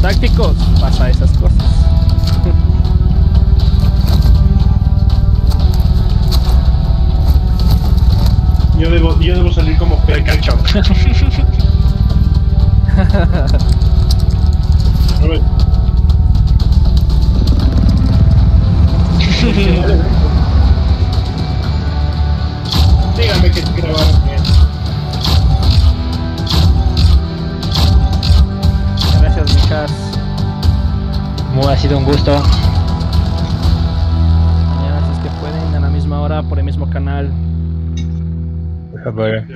tácticos, pasa esas cosas. Yo debo, yo debo salir como pecacho. A ver. Dígame que grabaron. Muy ha sido un gusto. Mañana, si es que pueden, a la misma hora, por el mismo canal. Déjame.